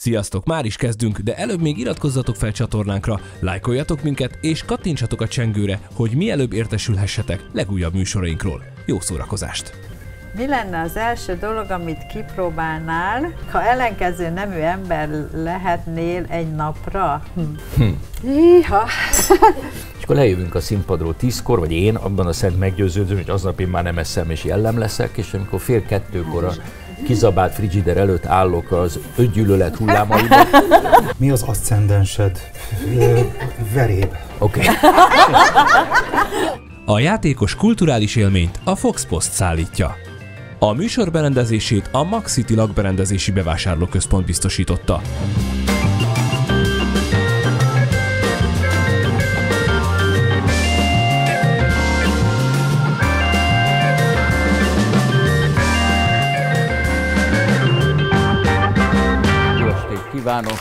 Sziasztok, már is kezdünk, de előbb még iratkozzatok fel csatornánkra, lájkoljatok minket, és kattintsatok a csengőre, hogy mielőbb értesülhessetek legújabb műsorainkról. Jó szórakozást! Mi lenne az első dolog, amit kipróbálnál, ha ellenkező nemű ember lehetnél egy napra? Hm. Iha. És akkor lejövünk a színpadról tízkor, vagy én, abban a szent meggyőződőm, hogy aznap én már nem eszem és jellem leszek, és amikor fél kettőkor a kizabált frigider előtt állok az öngyűlölet hullámaiban. Mi az aszcendensed? Veréb. Oké. Okay. A játékos kulturális élményt a Fox Post szállítja. A műsor berendezését a Max City lakberendezési bevásárlóközpont biztosította. Kívánok!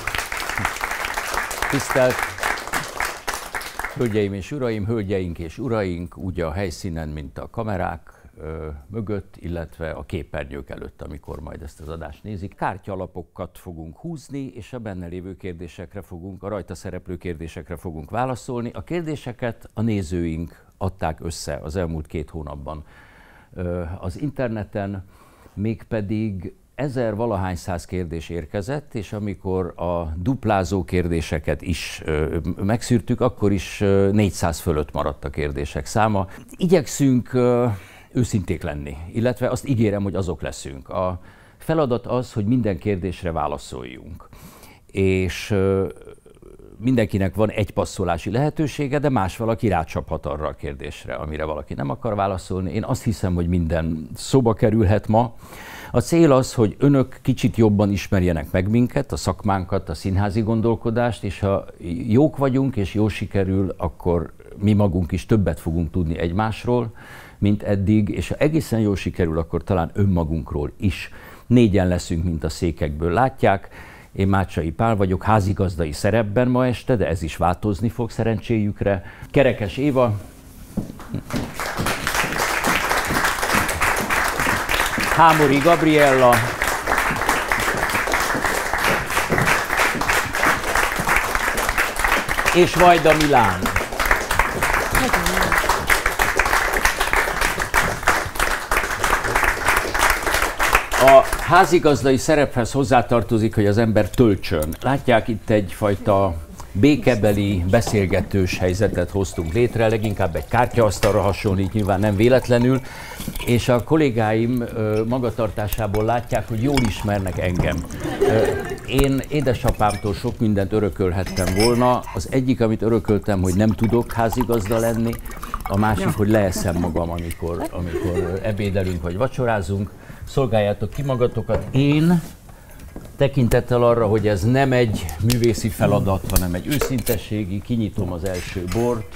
Tisztelt Hölgyeim és uraim, hölgyeink és uraink, úgy a helyszínen, mint a kamerák ö, mögött, illetve a képernyők előtt, amikor majd ezt az adást nézik. Kártyalapokat fogunk húzni, és a benne lévő kérdésekre fogunk, a rajta szereplő kérdésekre fogunk válaszolni. A kérdéseket a nézőink adták össze az elmúlt két hónapban ö, az interneten, mégpedig ezer valahány száz kérdés érkezett, és amikor a duplázó kérdéseket is ö, megszűrtük, akkor is ö, 400 fölött maradt a kérdések száma. Igyekszünk ö, őszinték lenni, illetve azt ígérem, hogy azok leszünk. A feladat az, hogy minden kérdésre válaszoljunk. És ö, mindenkinek van egy passzolási lehetősége, de más valaki rácsaphat arra a kérdésre, amire valaki nem akar válaszolni. Én azt hiszem, hogy minden szóba kerülhet ma. A cél az, hogy önök kicsit jobban ismerjenek meg minket, a szakmánkat, a színházi gondolkodást, és ha jók vagyunk és jó sikerül, akkor mi magunk is többet fogunk tudni egymásról, mint eddig, és ha egészen jól sikerül, akkor talán önmagunkról is. Négyen leszünk, mint a székekből látják. Én Mácsai Pál vagyok, házigazdai szerepben ma este, de ez is változni fog szerencséjükre. Kerekes Éva. Hámori Gabriella. És Vajda Milán. A házigazdai szerephez hozzátartozik, hogy az ember töltsön. Látják itt egyfajta békebeli, beszélgetős helyzetet hoztunk létre, leginkább egy kártyaasztalra hasonlít, nyilván nem véletlenül, és a kollégáim magatartásából látják, hogy jól ismernek engem. Én édesapámtól sok mindent örökölhettem volna. Az egyik, amit örököltem, hogy nem tudok házigazda lenni, a másik, hogy leeszem magam, amikor, amikor ebédelünk vagy vacsorázunk. Szolgáljátok ki magatokat. Én tekintettel arra, hogy ez nem egy művészi feladat, hanem egy őszintességi, kinyitom az első bort,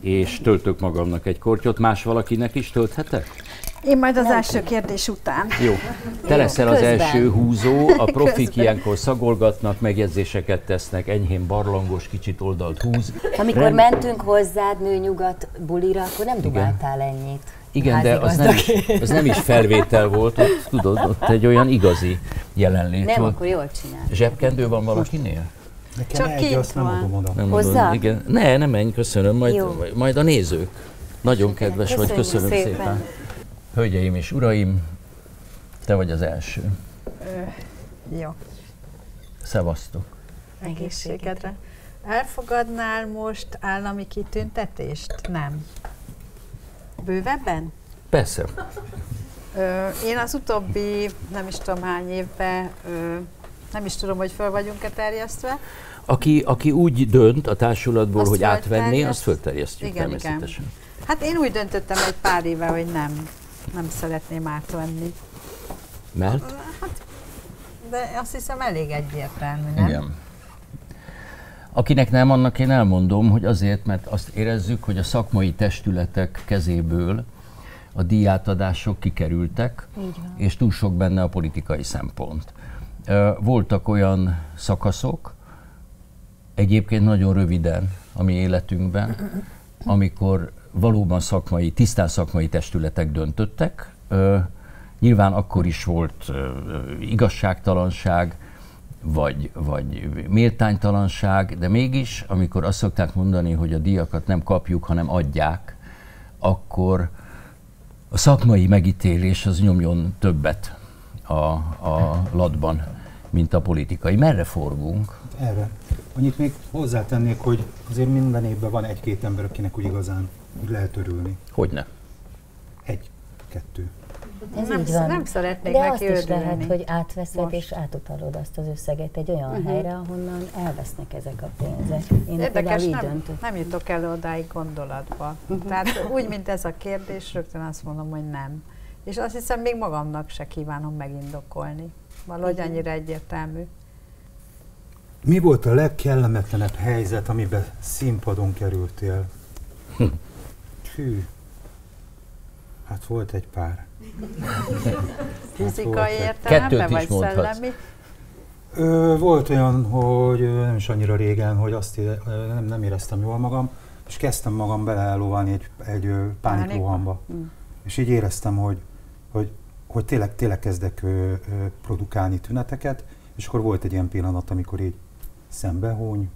és töltök magamnak egy kortyot, más valakinek is tölthetek? Én majd az első kérdés után. Jó. Te leszel az közben. első húzó, a profik Közben. ilyenkor szagolgatnak, megjegyzéseket tesznek, enyhén barlangos, kicsit oldalt húz. Amikor Rend- mentünk hozzád nőnyugat bulira, akkor nem dumáltál ennyit. Igen, de az nem, is, az nem is felvétel volt, ott, tudod, ott egy olyan igazi jelenlét Nem, volt. akkor jól csinál. Zsebkendő van valakinél? Nekem Csak egy, azt nem adom oda. Nem Hozzá? mondom, igen. Ne, nem menj, köszönöm, majd, Jó. majd a nézők. Nagyon kedves vagy, Köszönjük köszönöm szépen. szépen. Hölgyeim és uraim, te vagy az első. Jó, Szevasztok. egészségedre. Elfogadnál most állami kitüntetést? Nem. Bővebben? Persze. Ö, én az utóbbi, nem is tudom hány évben, ö, nem is tudom, hogy föl vagyunk-e terjesztve. Aki, aki úgy dönt a társulatból, Azt hogy átvenné, azt fölterjesztjük Igen, természetesen. Hát én úgy döntöttem egy pár éve, hogy nem, nem szeretném átvenni. Mert? De azt hiszem elég egyértelmű, nem? Igen. Akinek nem, annak én elmondom, hogy azért, mert azt érezzük, hogy a szakmai testületek kezéből a díjátadások kikerültek, és túl sok benne a politikai szempont. Voltak olyan szakaszok, egyébként nagyon röviden a mi életünkben, amikor valóban szakmai, tisztán szakmai testületek döntöttek. Nyilván akkor is volt igazságtalanság, vagy, vagy méltánytalanság, de mégis, amikor azt szokták mondani, hogy a díjakat nem kapjuk, hanem adják, akkor a szakmai megítélés az nyomjon többet a, a latban, mint a politikai. Merre forgunk? Erre. Annyit még hozzátennék, hogy azért minden évben van egy-két ember, akinek úgy igazán úgy lehet örülni. Hogyne? Egy, kettő. Ez nem, így van. nem szeretnék De neki azt is örülni. lehet, hogy átveszed Most. és átutalod azt az összeget egy olyan Mhm. helyre, ahonnan elvesznek ezek a pénzek. Én Érdekes, így nem, nem jutok el odáig gondolatba. Tehát úgy, mint ez a kérdés, rögtön azt mondom, hogy nem. És azt hiszem, még magamnak se kívánom megindokolni. Valahogy Igen. annyira egyértelmű. Mi volt a legkellemetlenebb helyzet, amiben színpadon kerültél? Hű. Hát volt egy pár. Fizikai egy- értelemben, vagy mondhatsz. szellemi? Ö, volt olyan, hogy nem is annyira régen, hogy azt ére, nem, nem éreztem jól magam, és kezdtem magam beleelóvalni egy, egy pánikrohamba. Mm. És így éreztem, hogy, hogy, hogy tényleg, tényleg kezdek ö, ö, produkálni tüneteket, és akkor volt egy ilyen pillanat, amikor így szembehúny,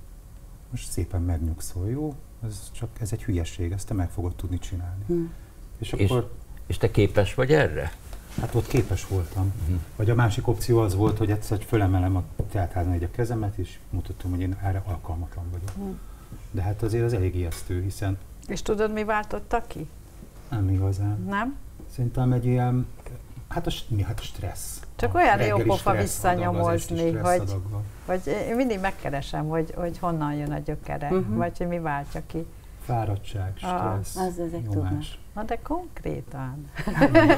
most szépen megnyugszol, jó? Ez csak ez egy hülyeség, ezt te meg fogod tudni csinálni. És És, akkor és te képes vagy erre? Hát ott képes voltam. Vagy a másik opció az volt, hogy egyszer fölemelem a teátházan egy a kezemet, és mutatom, hogy én erre alkalmatlan vagyok. De hát azért az elég ijesztő, hiszen És tudod, mi váltotta ki? nem igazán. Nem? Szerintem egy ilyen, hát a, mi, hát a stressz. Csak A olyan jó pofa visszanyomozni, hogy- adagban. Vagy én mindig megkeresem, hogy, hogy honnan jön a gyökere, Mhm. vagy hogy mi váltja ki. Fáradtság, Ah, stressz, az ezek nyomás. Na de konkrétan.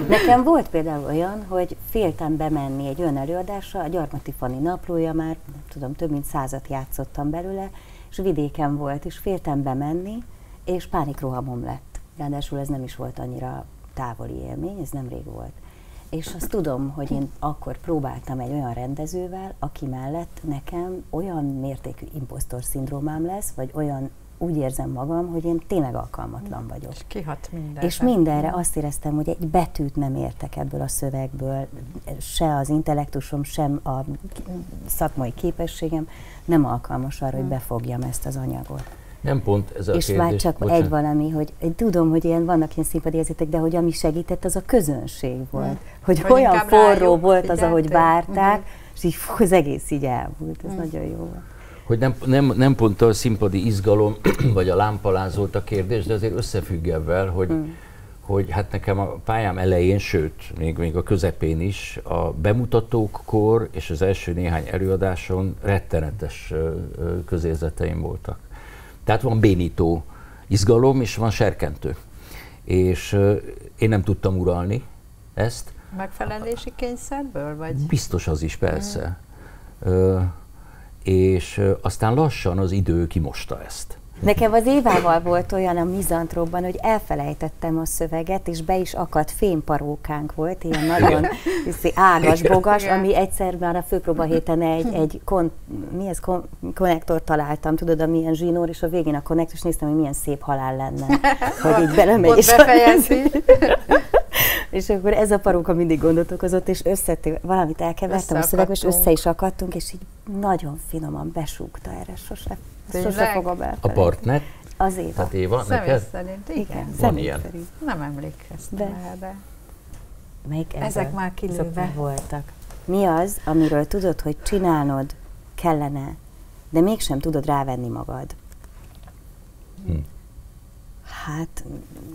Nekem volt például olyan, hogy féltem bemenni egy olyan előadásra, a Gyarmati Fani naplója már, nem tudom, több mint százat játszottam belőle, és vidéken volt, és féltem bemenni, és pánikrohamom lett. Ráadásul ez nem is volt annyira távoli élmény, ez nem rég volt. És azt tudom, hogy én akkor próbáltam egy olyan rendezővel, aki mellett nekem olyan mértékű impostor szindrómám lesz, vagy olyan úgy érzem magam, hogy én tényleg alkalmatlan vagyok. És kihat mindenre. És mindenre azt éreztem, hogy egy betűt nem értek ebből a szövegből, se az intellektusom, sem a szakmai képességem nem alkalmas arra, hogy befogjam ezt az anyagot. Nem pont ez a és kérdés. már csak bocsánat. egy valami, hogy én tudom, hogy ilyen vannak ilyen színpadi érzetek, de hogy ami segített, az a közönség volt. Hogy, Hogy olyan forró rájuk volt az, ahogy várták, és így fú, az egész így elmúlt. Ez nagyon jó volt. Hogy nem, nem, nem pont a színpadi izgalom, vagy a lámpalázolt a kérdés, de azért összefügg ebben, hogy, Hmm. hogy hát nekem a pályám elején, sőt, még, még a közepén is, a bemutatókkor és az első néhány előadáson rettenetes közérzeteim voltak. Tehát van bénító izgalom, és van serkentő. És én nem tudtam uralni ezt, Megfelelési kényszerből, vagy? Biztos az is, persze. Ö, és aztán lassan az idő kimosta ezt. Nekem az Évával volt olyan a mizantróban, hogy elfelejtettem a szöveget, és be is akadt fémparókánk volt, ilyen nagyon viszi, ágas, bogas, Igen. ami egyszer már a főpróba héten egy, egy kon, mi ez, kon, konnektort találtam, tudod, amilyen zsinór, és a végén a konnektor, és néztem, hogy milyen szép halál lenne, hogy így belemegy, és, befejezi. és akkor ez a paróka mindig gondot okozott, és összető, valamit elkevertem a szövegbe, és össze is akadtunk, és így nagyon finoman besúgta erre, sose, sose A partner, Az Éva. tehát Éva, Személy neked? szerint, igen. Igen, Van ilyen. szerint. Nem emlékeztem De. erre. Melyik Ezek már kilőve. Voltak. Mi az, amiről tudod, hogy csinálnod kellene, de mégsem tudod rávenni magad? Hm. Hát,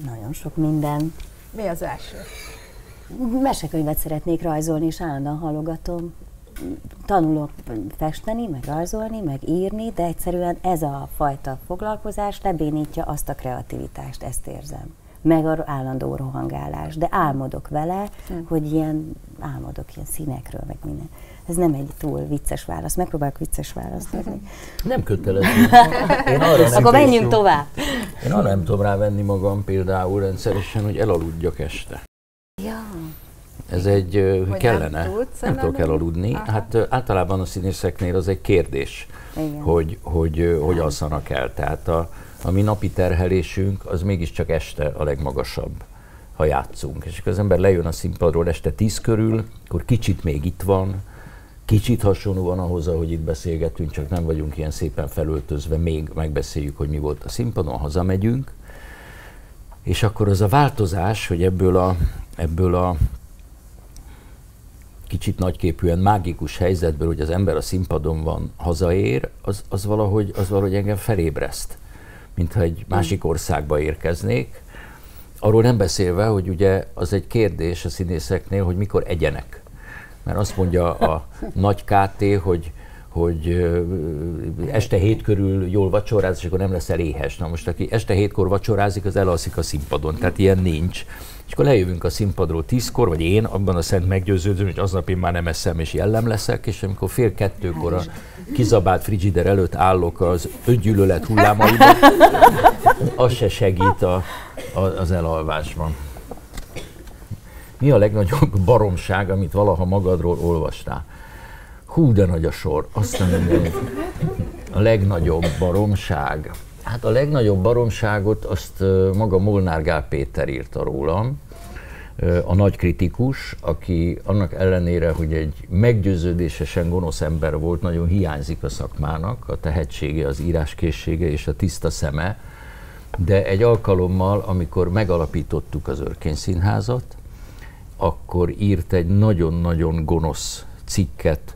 nagyon sok minden. Mi az első? Mesekönyvet szeretnék rajzolni, és állandóan halogatom. Tanulok festeni, meg rajzolni, meg írni, de egyszerűen ez a fajta foglalkozás lebénítja azt a kreativitást, ezt érzem. Meg a állandó rohangálás. De álmodok vele, hogy ilyen, álmodok ilyen színekről, meg minden. Ez nem egy túl vicces válasz. Megpróbálok vicces választ adni. Nem kötelező. Én arra nem, Akkor menjünk tovább. én arra nem tudom rávenni magam például rendszeresen, hogy elaludjak este. Ja. Ez egy Hogy kellene. nem tudsz nem tudok elaludni? Aha. Hát általában a színészeknél az egy kérdés, Igen. hogy hogy, ö, hogy alszanak el. Tehát a, a mi napi terhelésünk az mégiscsak este a legmagasabb, ha játszunk. És akkor az ember lejön a színpadról este tíz körül, akkor kicsit még itt van, Kicsit hasonló van ahhoz, ahogy itt beszélgetünk, csak nem vagyunk ilyen szépen felöltözve, még megbeszéljük, hogy mi volt a színpadon, hazamegyünk, és akkor az a változás, hogy ebből a, ebből a kicsit nagyképűen mágikus helyzetből, hogy az ember a színpadon van, hazaér, az, az, valahogy, az valahogy engem felébreszt, mintha egy másik országba érkeznék. Arról nem beszélve, hogy ugye az egy kérdés a színészeknél, hogy mikor egyenek. Mert azt mondja a nagy KT, hogy hogy este hét körül jól vacsoráz, és akkor nem lesz éhes. Na most, aki este hétkor vacsorázik, az elalszik a színpadon, tehát ilyen nincs. És akkor lejövünk a színpadról tízkor, vagy én abban a szent meggyőződőm, hogy aznap én már nem eszem és jellem leszek, és amikor fél kettőkor a kizabált frigider előtt állok az öngyűlölet hullámaiban, az se segít a, a, az elalvásban. Mi a legnagyobb baromság, amit valaha magadról olvastál? Hú, de nagy a sor. Azt mondom, a legnagyobb baromság. Hát a legnagyobb baromságot azt maga Molnár Gál Péter írta rólam, a nagy kritikus, aki annak ellenére, hogy egy meggyőződésesen gonosz ember volt, nagyon hiányzik a szakmának, a tehetsége, az íráskészsége és a tiszta szeme, de egy alkalommal, amikor megalapítottuk az Örkény Színházat, akkor írt egy nagyon-nagyon gonosz cikket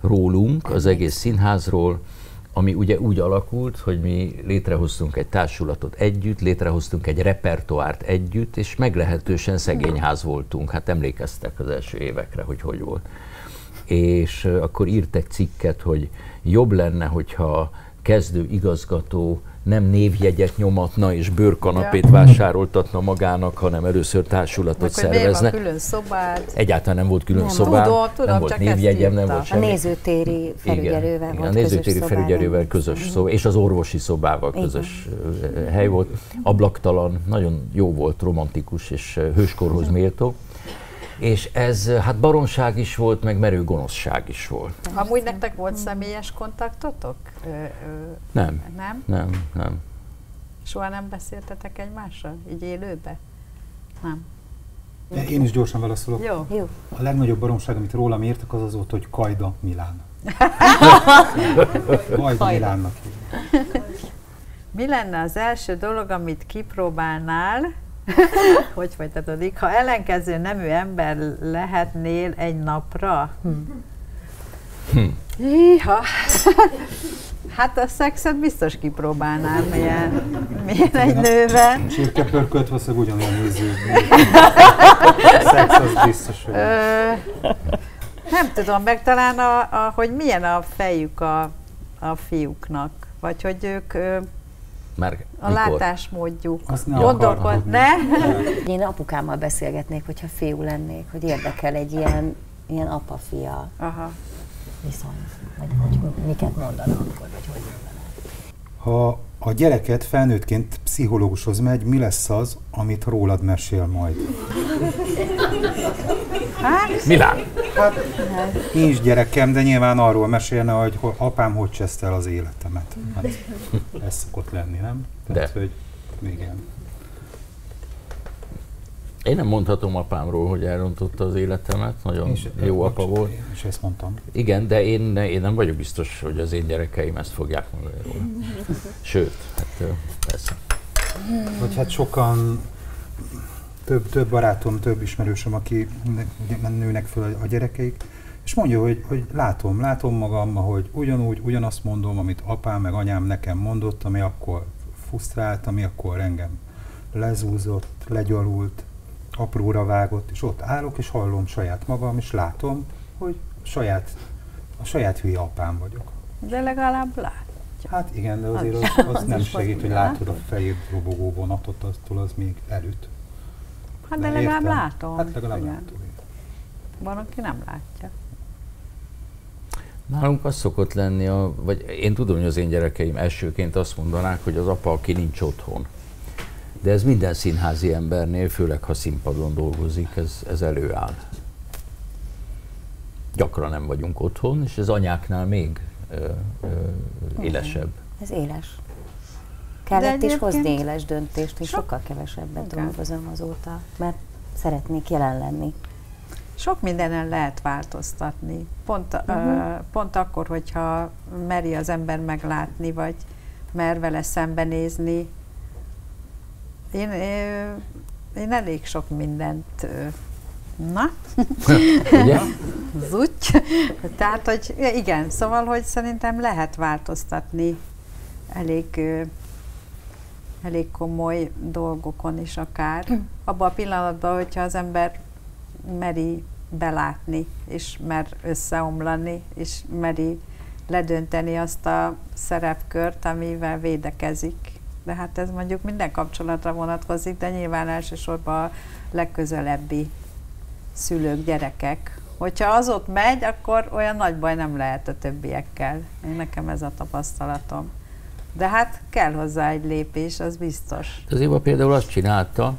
rólunk, az egész színházról, ami ugye úgy alakult, hogy mi létrehoztunk egy társulatot együtt, létrehoztunk egy repertoárt együtt, és meglehetősen szegényház voltunk. Hát emlékeztek az első évekre, hogy hogy volt. És akkor írt egy cikket, hogy jobb lenne, hogyha kezdő igazgató nem névjegyet nyomatna és bőrkanapét ja. vásároltatna magának, hanem először társulatot Meg, szervezne. külön szobát. Egyáltalán nem volt külön nem, szobám, tudom, tudom, nem volt névjegyem, nem volt semmi. A nézőtéri felügyelővel Igen, volt a nézőtéri felügyelővel közös szó, és az orvosi szobával közös Igen. hely volt. Ablaktalan, nagyon jó volt, romantikus és hőskorhoz méltó. És ez hát baromság is volt, meg merő gonoszság is volt. Amúgy nektek volt személyes kontaktotok? Ö, ö, nem. Nem? Nem, nem. Soha nem beszéltetek egymással, így élőbe? Nem. Én is gyorsan válaszolok. Jó. Jó. A legnagyobb baromság, amit rólam írtak, az az volt, hogy Kajda Milán. Kajda Milánnak Mi lenne az első dolog, amit kipróbálnál, hogy folytatódik? Ha ellenkező nemű ember lehetnél egy napra? Hm. Hm. Iha. Hát a szexet biztos kipróbálnám, milyen, milyen egy nővel. Csirkepörkölt valószínűleg ugyanolyan néző. szex az biztos, hogy... Ö, nem tudom, meg talán, a, a, hogy milyen a fejük a, a fiúknak, vagy hogy ők már a mikor? látásmódjuk. Azt ne Gondolkod, ne? Én apukámmal beszélgetnék, hogyha fiú lennék, hogy érdekel egy ilyen, ilyen apa-fia Aha. viszont, vagy hogy miket mondanak akkor, vagy hogy Ha a gyereket felnőttként pszichológushoz megy, mi lesz az, amit rólad mesél majd? Hát? Milán? Hát, nincs gyerekem, de nyilván arról mesélne, hogy apám hogy cseszte el az életemet. Hát, ez szokott lenni, nem? Tehát, de. hogy igen. Én nem mondhatom apámról, hogy elrontotta az életemet, nagyon én jó bocs, apa volt. Én is ezt mondtam. Igen, de én, én nem vagyok biztos, hogy az én gyerekeim ezt fogják mondani róla. Sőt, hát persze. Vagy hát sokan, több, több barátom, több ismerősöm, aki nőnek föl a gyerekeik, és mondja, hogy, hogy látom, látom magam, hogy ugyanúgy, ugyanazt mondom, amit apám meg anyám nekem mondott, ami akkor fusztrált, ami akkor engem lezúzott, legyalult, apróra vágott, és ott állok, és hallom saját magam, és látom, hogy saját, a saját hülye apám vagyok. De legalább lát. Hát igen, de azért az, az, az nem segít, hogy látod a fejed robogó vonatot, aztól az még előtt. Hát de, de legalább értem. látom. Hát legalább igen. látom. Van, aki nem látja. Nálunk az szokott lenni, a, vagy én tudom, hogy az én gyerekeim elsőként azt mondanák, hogy az apa, aki nincs otthon. De ez minden színházi embernél, főleg ha színpadon dolgozik, ez, ez előáll. Gyakran nem vagyunk otthon, és ez anyáknál még ö, ö, élesebb. Ez éles. Kellett is hozni éles döntést, és sokkal kevesebbet dolgozom azóta, mert szeretnék jelen lenni. Sok mindenen lehet változtatni. Pont, uh-huh. uh, pont akkor, hogyha meri az ember meglátni, vagy mer vele szembenézni. Én, én elég sok mindent Na? Ugye? Zutty. Tehát, hogy igen, szóval, hogy szerintem lehet változtatni elég, elég komoly dolgokon is akár. Abban a pillanatban, hogyha az ember meri belátni, és mer összeomlani, és meri ledönteni azt a szerepkört, amivel védekezik. De hát ez mondjuk minden kapcsolatra vonatkozik, de nyilván elsősorban a legközelebbi szülők, gyerekek. Hogyha az ott megy, akkor olyan nagy baj nem lehet a többiekkel. Én nekem ez a tapasztalatom. De hát kell hozzá egy lépés, az biztos. Az Éva például azt csinálta,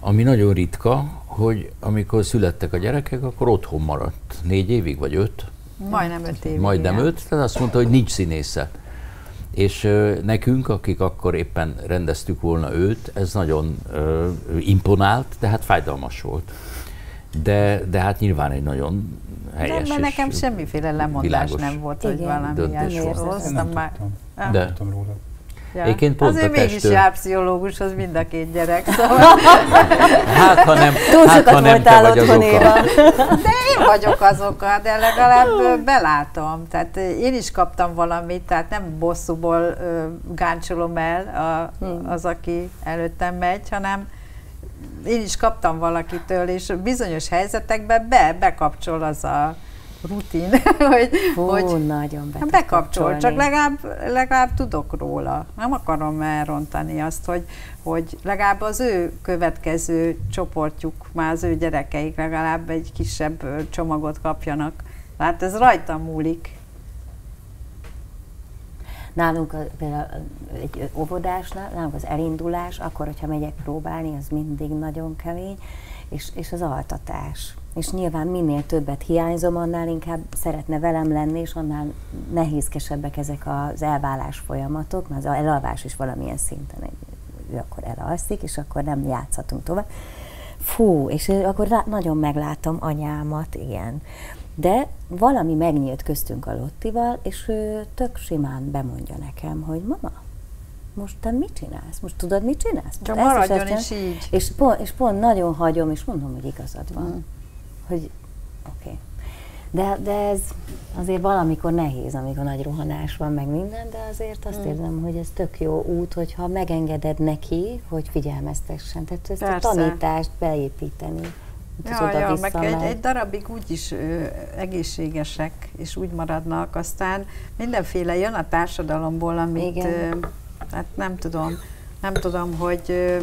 ami nagyon ritka, hogy amikor születtek a gyerekek, akkor otthon maradt. Négy évig, vagy öt? Majdnem öt évig. Majdnem igen. öt, tehát azt mondta, hogy nincs színésze. És nekünk, akik akkor éppen rendeztük volna őt, ez nagyon imponált, tehát fájdalmas volt. De, de hát nyilván egy nagyon helyes Nem, mert nekem semmiféle lemondás nem volt, hogy valami rossz. Nem, már... nem de. tudtam róla. Ja. Egyébként pont Azért a testő... mégis jár pszichológushoz mind a két gyerek, szóval... Hát, ha nem, Túl hát, ha nem te vagy az oka. De én vagyok az oka, de legalább belátom. Tehát én is kaptam valamit, tehát nem bosszúból gáncsolom el a, hmm. az, aki előttem megy, hanem én is kaptam valakitől, és bizonyos helyzetekben be, bekapcsol az a rutin, hogy, Hú, hogy nagyon be bekapcsol, csak legalább, legalább tudok róla. Nem akarom elrontani azt, hogy, hogy legalább az ő következő csoportjuk, már az ő gyerekeik legalább egy kisebb csomagot kapjanak. Hát ez rajtam múlik. Nálunk például egy óvodásnál, nálunk az elindulás, akkor, hogyha megyek próbálni, az mindig nagyon kemény, és, és az altatás. És nyilván minél többet hiányzom, annál inkább szeretne velem lenni, és annál nehézkesebbek ezek az elválás folyamatok, mert az elalvás is valamilyen szinten ő akkor elalszik, és akkor nem játszhatunk tovább. Fú, és akkor nagyon meglátom anyámat, igen. De valami megnyílt köztünk a Lottival, és ő tök simán bemondja nekem, hogy mama, most te mit csinálsz? Most tudod, mit csinálsz? Csak maradjon is, is így. És pont, és pont nagyon hagyom, és mondom, hogy igazad van. Mm. Hogy oké. Okay. De, de ez azért valamikor nehéz, amikor nagy rohanás van, meg minden, de azért azt mm. érzem, hogy ez tök jó út, hogyha megengeded neki, hogy figyelmeztessen. Tehát ezt Persze. a tanítást beépíteni. Ja, ja, meg egy, egy darabig úgy is ö, egészségesek, és úgy maradnak, aztán mindenféle jön a társadalomból, amit, ö, hát nem tudom, nem tudom, hogy ö,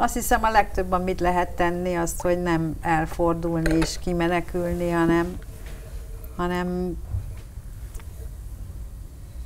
azt hiszem a legtöbb, amit lehet tenni, azt, hogy nem elfordulni és kimenekülni, hanem, hanem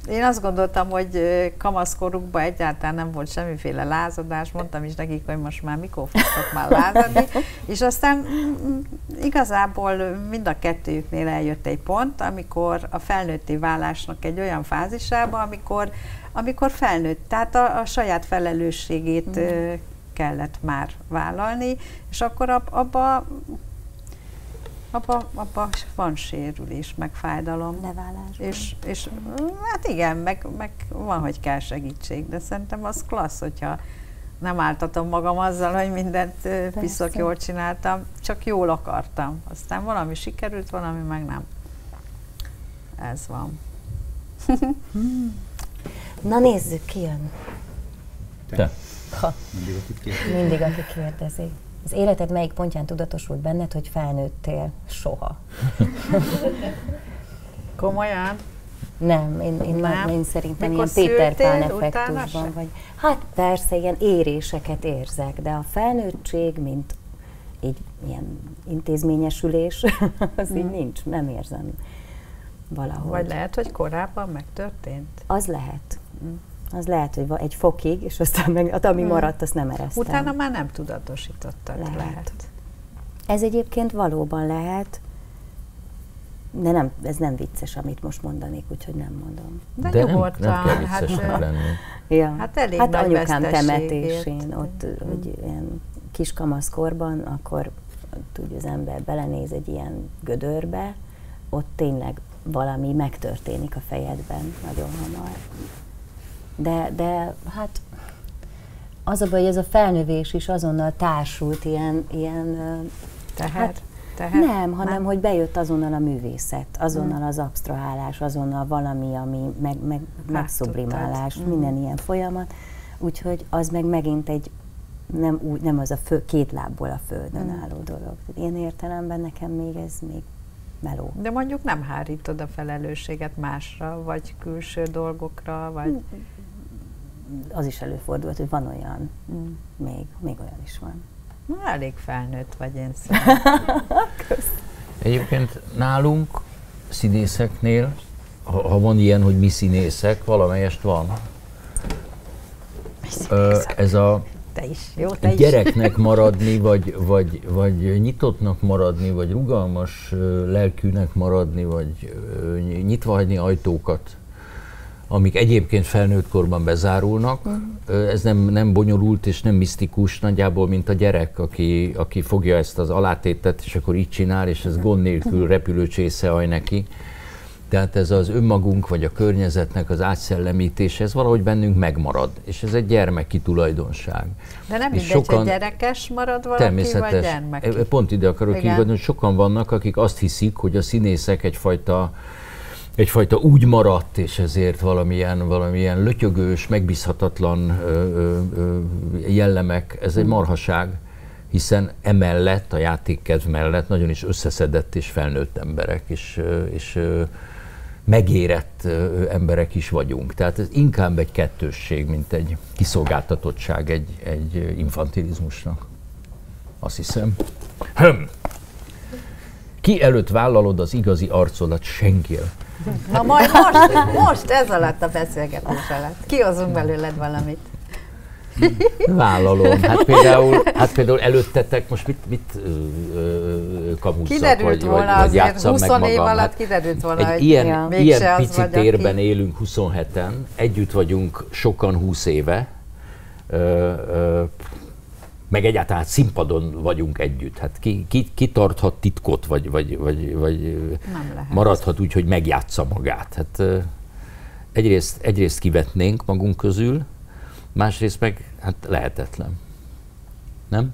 én azt gondoltam, hogy kamaszkorukban egyáltalán nem volt semmiféle lázadás, mondtam is nekik, hogy most már mikor fogtok már lázadni, és aztán mm, igazából mind a kettőjüknél eljött egy pont, amikor a felnőtti válásnak egy olyan fázisába, amikor, amikor felnőtt, tehát a, a saját felelősségét mm. Kellett már vállalni, és akkor abba abban abba van sérülés, meg fájdalom. Leválás. És, és hát igen, meg, meg van, hogy kell segítség, de szerintem az klassz, hogyha nem áltatom magam azzal, hogy mindent Persze. piszok jól csináltam, csak jól akartam. Aztán valami sikerült, valami meg nem. Ez van. Na nézzük, ki jön. Te. Ha. Mindig, aki kérdezi. Mindig, aki kérdezi. Az életed melyik pontján tudatosult benned, hogy felnőttél? Soha. Komolyan? Nem, én, én, nem. én szerintem Mikor ilyen Péter Pán effektusban vagy. Hát persze, ilyen éréseket érzek, de a felnőttség, mint így ilyen intézményesülés, az hmm. így nincs, nem érzem valahogy. Vagy lehet, hogy korábban megtörtént? Az lehet. Hmm az lehet, hogy egy fokig, és aztán meg, ami hmm. maradt, azt nem eresztem. Utána már nem tudatosítottak, lehet. lehet. Ez egyébként valóban lehet, de nem, ez nem vicces, amit most mondanék, úgyhogy nem mondom. De, de nyugodtan. Nem, nem kell viccesnek hát, lenni. Ja. Hát elég hát nagy anyukám temetésén, ott, hmm. hogy ilyen kiskamaszkorban, akkor tudja, az ember belenéz egy ilyen gödörbe, ott tényleg valami megtörténik a fejedben nagyon hamar. De, de hát az a baj, hogy ez a felnövés is azonnal társult ilyen, ilyen Teher? Hát, Teher? Nem, hanem nem. hogy bejött azonnal a művészet, azonnal az absztrahálás, azonnal valami, ami meg, meg, megszublimálás, tudtad. minden ilyen folyamat. Úgyhogy az meg megint egy nem, úgy, nem az a fő, két lábból a földön Mm. álló dolog. Ilyen értelemben nekem még ez még meló. De mondjuk nem hárítod a felelősséget másra, vagy külső dolgokra, vagy... Az is előfordult, hogy van olyan, Mm. még, még olyan is van. Na, elég felnőtt vagy én szerintem. Egyébként nálunk színészeknél, ha, ha van ilyen, hogy mi színészek, valamelyest van. Ö, ez a Te is, jó, te is. gyereknek maradni, vagy, vagy, vagy nyitottnak maradni, vagy rugalmas lelkűnek maradni, vagy nyitva hagyni ajtókat, amik egyébként felnőtt korban bezárulnak. Ö, Ez nem, nem bonyolult és nem misztikus, nagyjából, mint a gyerek, aki, aki fogja ezt az alátétet, és akkor így csinál, és ez gond nélkül repülőcsészehaj neki. Tehát ez az önmagunk vagy a környezetnek az átszellemítése, ez valahogy bennünk megmarad, és ez egy gyermeki tulajdonság. De nem És mindegy, sokan- hogy gyerekes marad valaki, vagy Természetes. gyermeki. E- Pont ide akarok kigadni, hogy sokan vannak, akik azt hiszik, hogy a színészek egyfajta egyfajta úgy maradt, és ezért valamilyen, valamilyen lötyögős, megbízhatatlan ö, ö, ö, jellemek, ez egy marhaság, hiszen emellett, a játékkedv mellett nagyon is összeszedett és felnőtt emberek, és, és megérett emberek is vagyunk. Tehát ez inkább egy kettősség, mint egy kiszolgáltatottság egy, egy infantilizmusnak. Azt hiszem. Höm. Ki előtt vállalod az igazi arcodat senki? Na majd most, most ez alatt a beszélgetés alatt. Kihozunk belőled valamit. Vállalom. Hát például, hát például előttetek most mit, mit ö, Kiderült vagy, volna vagy, vagy azért, játszam 20 meg év magam. alatt Hát kiderült volna, egy hogy ilyen, Ja. ilyen pici vagy, aki- térben élünk 27-en, együtt vagyunk sokan 20 éve, ö, ö, meg egyáltalán színpadon vagyunk együtt. Hát ki, ki, ki tarthat titkot, vagy, vagy, vagy, vagy maradhat úgy, hogy megjátsza magát. Hát egyrészt, egyrészt kivetnénk magunk közül, másrészt meg hát lehetetlen. Nem?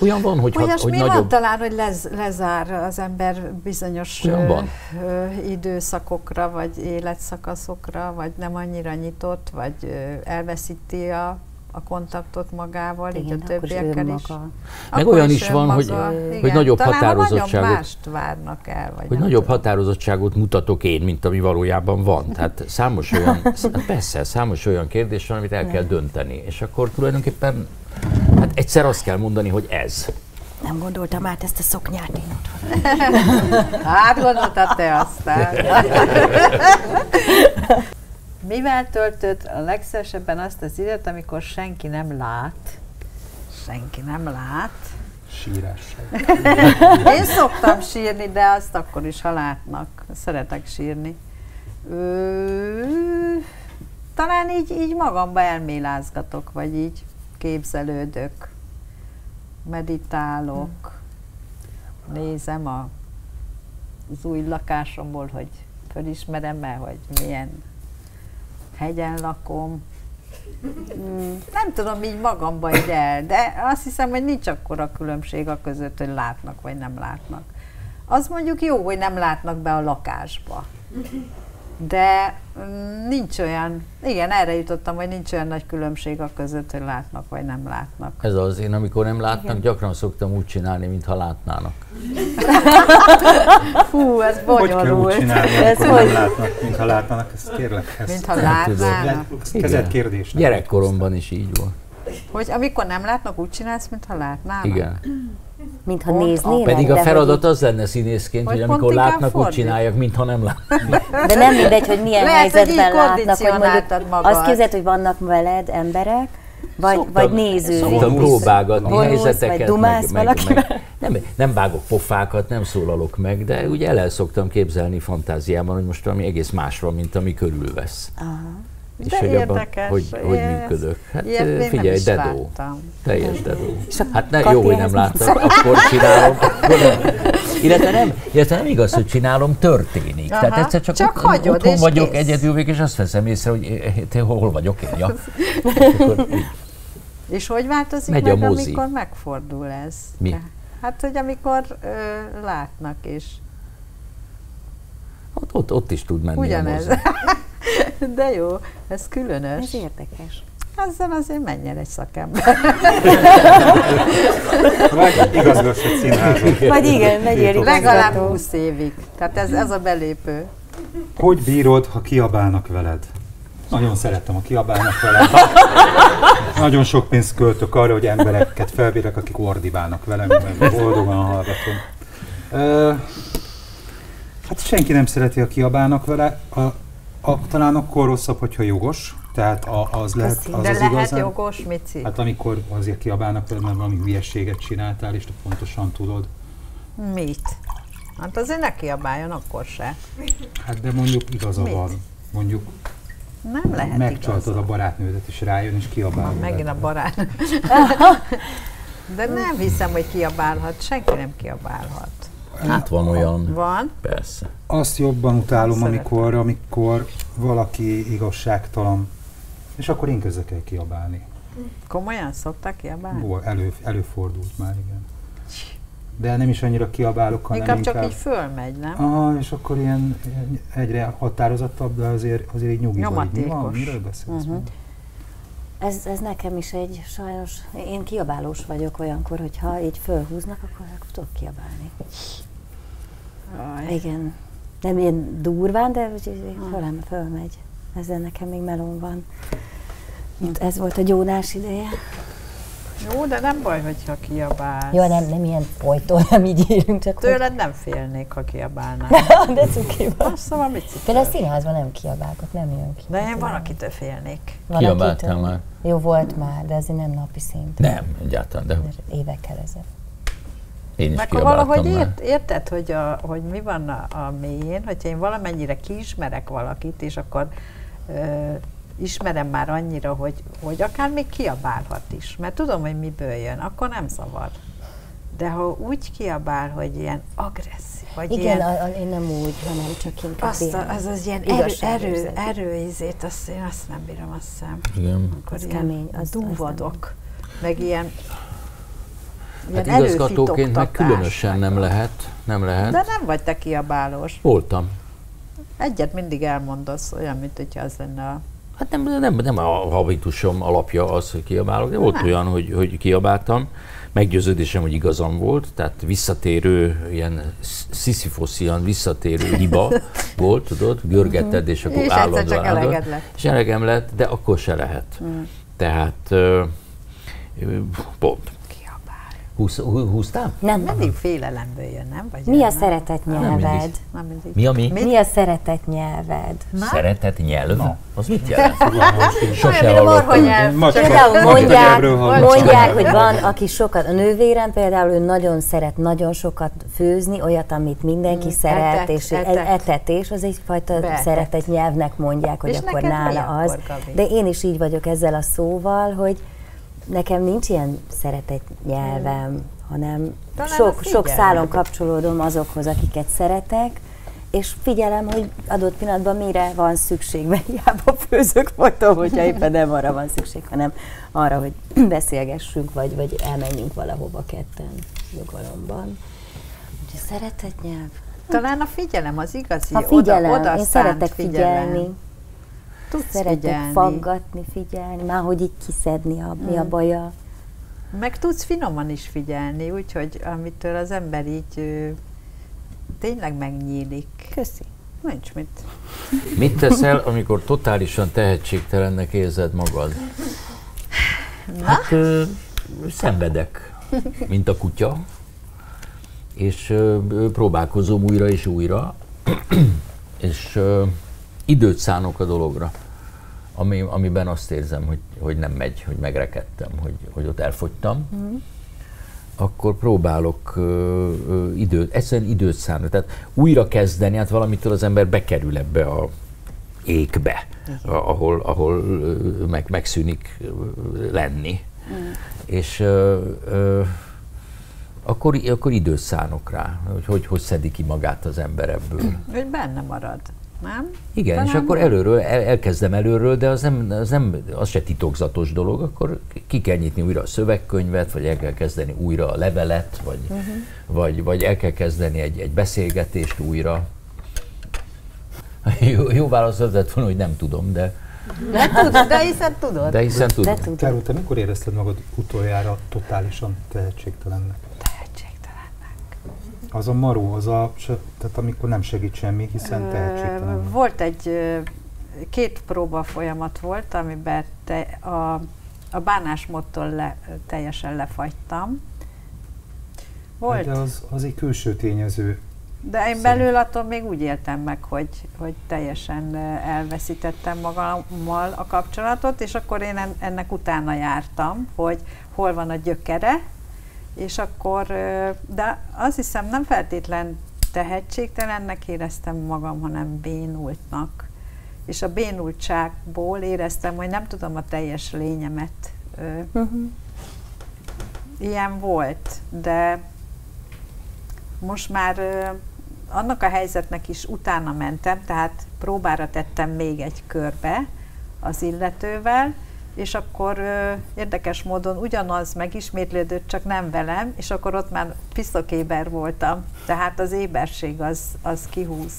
Olyan van, hogy, Olyasmi hogy nagyobb... talán, hogy lez, lezár az ember bizonyos ö, ö, időszakokra, vagy életszakaszokra, vagy nem annyira nyitott, vagy ö, elveszíti a, a kontaktot magával, így a is többiekkel is. önmaga. Meg Akkor olyan is van, önmaga, hogy- igen. hogy nagyobb Talán határozottságot- Talán mást várnak el, vagy hogy nagyobb tudom. határozottságot mutatok én, mint ami valójában van. Tehát számos olyan, persze, számos olyan kérdés van, amit el kell dönteni. És akkor tulajdonképpen hát egyszer azt kell mondani, hogy ez. Nem gondoltam át ezt a szoknyát én otthon. Hát gondoltad te aztán. Mivel töltöd a legszívesebben azt az időt, amikor senki nem lát? Senki nem lát. Sírással. Én szoktam sírni, de azt akkor is, ha látnak. Szeretek sírni. Ö, talán így, így magamba elmélázgatok, vagy így képzelődök, meditálok, nézem a, az új lakásomból, hogy fölismerem-e, hogy milyen hegyen lakom. Mm, Nem tudom így magamba így el, de azt hiszem, hogy nincs akkora különbség a között, hogy látnak vagy nem látnak. Az mondjuk jó, hogy nem látnak be a lakásba. De mm, nincs olyan, igen, erre jutottam, hogy nincs olyan nagy különbség a között, hogy látnak vagy nem látnak. Ez az, én amikor nem látnak, gyakran szoktam úgy csinálni, mintha látnának. Fú, ez Hogy kell úgy bonyolult. csinálni, Ez amikor nem hogy? látnak, mintha látnának, ezt kérlek. Ezt Mintha látnának. kezed kérdésnek. Gyerekkoromban is így volt. Hogy amikor nem látnak, úgy csinálsz, mintha látnának? Igen. Mintha Pont néznének, Pedig a feladat az lenne színészként, hogy pont amikor látnak, úgy fordít. csinálják, mintha nem látnak. Hogy, de nem mindegy, hogy milyen Lehet, hogy helyzetben így látnak, hogy mondjuk magad. azt képzeld, hogy vannak veled emberek, vagy, Szoktam- vagy nézők. Szoktam próbálgatni Vonulsz, helyzeteket, vagy dumász meg, meg, meg, nem, nem vágok pofákat, nem szólalok meg, de ugye el el szoktam képzelni fantáziában, hogy most valami egész más van, mint ami körülvesz. Aha. És hogy abban hogy, hogy működök? Hát figyelj, dedó. Teljes dedó. Hát ne, jó, hogy nem láttad, akkor csinálom. Akkor nem. Illetve nem, illetve nem igaz, hogy csinálom, történik. Aha, Tehát egyszer csak, csak ott, hagyod, otthon vagyok kész. egyedül, és azt veszem észre, hogy eh, te hol vagyok én, ja. és hogy változik Megy meg, amikor megfordul ez? Mi? Hát, hogy amikor ö, látnak és ott, ott, ott is tud menni Ugyanez. a mozi. De jó, ez különös. Ez érdekes. Ezzel azért menjen egy szakember. Vagy igazgass egy színházat. Vagy igen, megyél Legalább 20 évig. Tehát ez, ez a belépő. Hogy bírod, ha kiabálnak veled? Nagyon szerettem, ha kiabálnak velem. Nagyon sok pénzt költök arra, hogy embereket felbírek, akik ordibálnak velem, mert boldogan hallgatom. Uh, hát senki nem szereti, ha kiabálnak vele. A, a, talán akkor rosszabb, hogyha jogos. Tehát a, az lehet, az De az lehet igazán. jogos, mit Hát amikor azért kiabálnak veled, mert valami hülyeséget csináltál, és te pontosan tudod. Mit? Hát azért ne kiabáljon akkor se. Hát de mondjuk igaza Mit? van. Mondjuk Nem lehet megcsaltad igaza. a barátnődet, és rájön, és kiabál. veled. Megint a barát. De nem hiszem, hogy kiabálhat. Senki nem kiabálhat. Hát van olyan. Van? Persze. Azt jobban utálom, Szeretem. amikor, amikor valaki igazságtalan, és akkor én közre kell kiabálni. Komolyan szoktak kiabálni? Volt, elő, előfordult már, igen. De nem is annyira kiabálok, hanem Inkább inkább... csak így fölmegy, nem? Aha, és akkor ilyen egyre határozottabb, de azért, azért így így, Mi van? Nyomatékos. Miről beszélsz? Uh-huh. Ez, ez nekem is egy sajnos, én kiabálós vagyok olyankor, hogyha így fölhúznak, akkor, akkor tudok kiabálni. Aj. Igen. Nem ilyen durván, de fölem, fölmegy. Ezzel nekem még melón van. Mint ez volt a gyónás ideje. Jó, de nem baj, hogyha kiabálsz. Jó, nem, nem ilyen folytól, nem így írunk, csak hogy... Tőled nem félnék, ha kiabálnál. De cuki van. Azt szóval mit Például a színházban nem kiabálok, nem jön ki. De én valakitől félnék. Valakitől. Kiabáltál már? Jó, volt már, de azért nem napi szinten. Nem, egyáltalán, de Évekkel ezelőtt. Én is kiabáltam valahogy már. ért, érted, hogy, a, hogy mi van a, a mélyén, hogyha én valamennyire kiismerek valakit, és akkor ö, ismerem már annyira, hogy, hogy akár még kiabálhat is, mert tudom, hogy miből jön, akkor nem zavar. De ha úgy kiabál, hogy ilyen agresszív, vagy Igen, ilyen, a, a, én nem úgy, hanem csak inkább azt, a, ilyen az az ilyen erő, erő, erőizét, azt én azt nem bírom, azt hiszem. Igen. Akkor Az ilyen kemény, az- az dúvadok, meg ilyen, Hát igazgatóként meg különösen nem lehet. Nem lehet. De nem vagy te kiabálós. Voltam. Egyet mindig elmondasz, olyan, mint hogyha az lenne a... Hát nem, nem, nem a habitusom alapja az, hogy kiabálok, de volt Nem. olyan, hogy, hogy kiabáltam. Meggyőződésem, hogy igazam volt, tehát visszatérő, ilyen sziszifoszian visszatérő hiba volt, tudod, görgetted, és akkor És állandóan. csak állandóan. lett. És elegem lett, de akkor se lehet. Mm. Tehát pont. Kiabál. Húz, hú- húztál? Nem. Mindig félelemből jön, nem? Vagy Mi a nem? szeretett nyelved? Nem mindig. Mi a mi? Mi? A szeretett nyelved? Na? Szeretett nyelv? No. Az mit jelent? Olyan, Sose marha hallottam. Például mondják, mondják, hogy van, aki sokat, a nővérem például ő nagyon szeret nagyon sokat főzni, olyat, amit mindenki Mm, szeret, etet, és etet. etet. etetés, az egyfajta Beetett. szeretett nyelvnek mondják, hogy És akkor nála az. akkor? De én is így vagyok ezzel a szóval, hogy nekem nincs ilyen szeretett nyelvem, hanem Talán sok, sok szálon kapcsolódom azokhoz, akiket szeretek, és figyelem, hogy adott pillanatban mire van szükség, mert hiába főzök folyton, hogyha éppen nem arra van szükség, hanem arra, hogy beszélgessünk, vagy, vagy elmenjünk valahova ketten nyugalomban. Úgyhogy szeretett nyelv. Talán a figyelem az igazi, A figyelem, oda, oda én szeretek figyelem. figyelni, Tudsz szeretek figyelni. faggatni, figyelni, már hogy így kiszedni, a, mi a baja. Meg tudsz finoman is figyelni, úgyhogy amitől az ember így ö, tényleg megnyílik. Köszi. Nincs mit. Mit teszel, amikor totálisan tehetségtelennek érzed magad? Hát ö, szenvedek, mint a kutya, és ö, próbálkozom újra és újra, és ö, időt szánok a dologra, ami, amiben azt érzem, hogy, hogy nem megy, hogy megrekedtem, hogy, hogy ott elfogytam, akkor próbálok ö, ö, időt, egyszerűen időt szánni. Tehát újra kezdeni, hát valamitől az ember bekerül ebbe a ékbe, ahol, ahol meg, megszűnik lenni. Mm. És ö, ö, akkor, akkor időt szánok rá, hogy, hogy hogy szedi ki magát az ember ebből. Hogy benne marad, nem? Igen, Talán és akkor előről, el, elkezdem előről, de az nem, az nem, az se titokzatos dolog, akkor ki kell nyitni újra a szövegkönyvet, vagy el kell kezdeni újra a levelet, vagy, uh-huh. vagy, vagy el kell kezdeni egy, egy beszélgetést újra. Jó, jó válasz az lett volna, hogy nem tudom, de... De tudod, de hiszen tudod. De hiszen tudod. De tudod. te mikor érezted magad utoljára totálisan tehetségtelennek? Az a maró, az a, tehát amikor nem segít semmi, hiszen tehetségtelen. Volt egy, két próba folyamat volt, amiben te a, a bánásmódtól le, teljesen lefagytam. Volt. De az, az egy külső tényező. De én belül attól még úgy éltem meg, hogy, hogy teljesen elveszítettem magammal a kapcsolatot, és akkor én ennek utána jártam, hogy hol van a gyökere, és akkor, de azt hiszem nem feltétlen tehetségtelennek éreztem magam, hanem bénultnak. És a bénultságból éreztem, hogy nem tudom a teljes lényemet. Uh-huh. Ilyen volt, de most már annak a helyzetnek is utána mentem, tehát próbára tettem még egy körbe az illetővel, és akkor ö, érdekes módon ugyanaz megismétlődött, csak nem velem, és akkor ott már pisztokéber voltam. Tehát az éberség az, az kihúz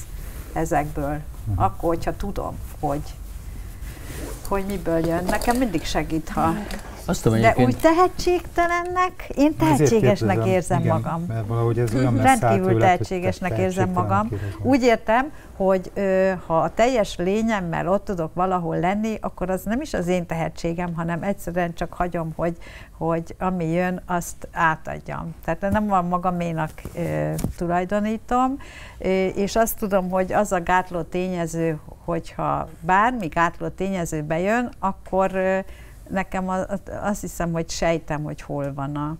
ezekből. Uh-huh. Akkor, hogyha tudom, hogy, hogy miből jön. Nekem mindig segít, ha azt tudom, De úgy tehetségtelennek, én tehetségesnek érzem igen, magam. Mert valahogy ez olyan Rendkívül tehetségesnek érzem magam. Úgy értem, hogy ö, ha a teljes lényemmel ott tudok valahol lenni, akkor az nem is az én tehetségem, hanem egyszerűen csak hagyom, hogy, hogy ami jön, azt átadjam. Tehát nem van magaménak ö, tulajdonítom, ö, és azt tudom, hogy az a gátló tényező, hogyha bármi gátló tényező bejön, akkor ö, nekem az, azt hiszem, hogy sejtem, hogy hol van a,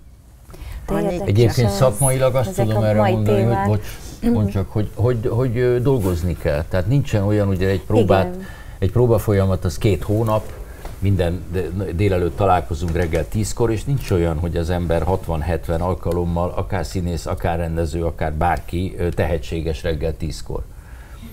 Egyébként szakmailag azt tudom erre mondani, témák. hogy bocs, mond csak, hogy, hogy, hogy, dolgozni kell. Tehát nincsen olyan, ugye egy próbát, Igen. egy próbafolyamat az két hónap, minden délelőtt találkozunk reggel tízkor, és nincs olyan, hogy az ember 60-70 alkalommal, akár színész, akár rendező, akár bárki tehetséges reggel tízkor.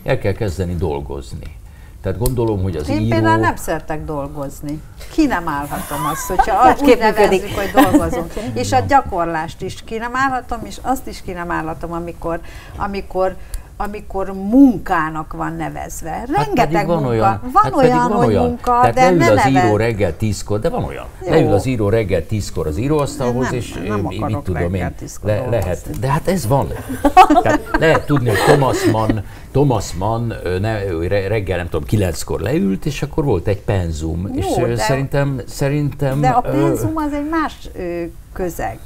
El kell kezdeni dolgozni. Tehát gondolom, hogy az Én író... például nem szeretek dolgozni. Ki nem állhatom azt, hogyha azt úgy nevezzük, hogy dolgozunk. És a gyakorlást is ki nem állhatom, és azt is ki nem állhatom, amikor, amikor amikor munkának van nevezve. Hát Rengeteg hát van munka. Olyan, van hát olyan, van hogy olyan. munka, Tehát de leül az író reggel tízkor, de van olyan. Jó. Leül az író reggel tízkor az íróasztalhoz, nem, és nem mit tudom én, le, lehet. De hát ez van. Tehát lehet tudni, hogy Thomas Mann, Thomas Mann ne, reggel nem tudom, kilenckor leült, és akkor volt egy penzum. Jó, és de, szerintem, szerintem... De a penzum az egy más közeg.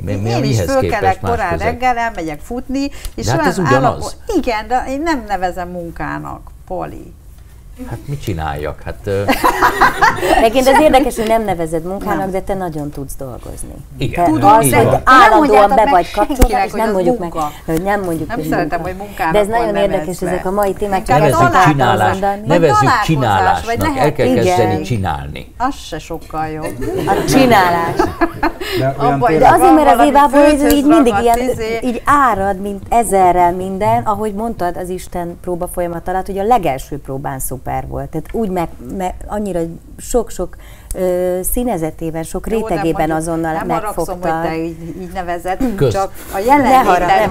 Mi, mi, én is fölkelek korán reggel, elmegyek futni, és de hát ez ugyanaz. Állapot, igen, de én nem nevezem munkának, Poli. Hát mit csináljak? Hát, Megint az érdekes, hogy nem nevezed munkának, nem. de te nagyon tudsz dolgozni. Igen. Te Tudom, az, hogy állandóan be vagy kapcsolva, és nem mondjuk meg, hogy nem mondjuk, nem hogy szeretem, hogy munkának De ez nagyon érdekes, ezek a mai témák. Nevezzük csinálás, nevezzük csinálásnak, el kell kezdeni csinálni. Az se sokkal jobb. A csinálás. De azért, mert az évából ez így mindig ilyen, izé. így árad, mint ezerrel minden, ahogy mondtad az Isten próba folyamat alatt, hogy a legelső próbán szuper szuper volt. Tehát úgy meg, meg annyira sok-sok ö, színezetében, sok Jó, rétegében nem azonnal nem megfogta. Nem hogy te így, így nevezed, Kösz. csak a jelenlétben. Nem,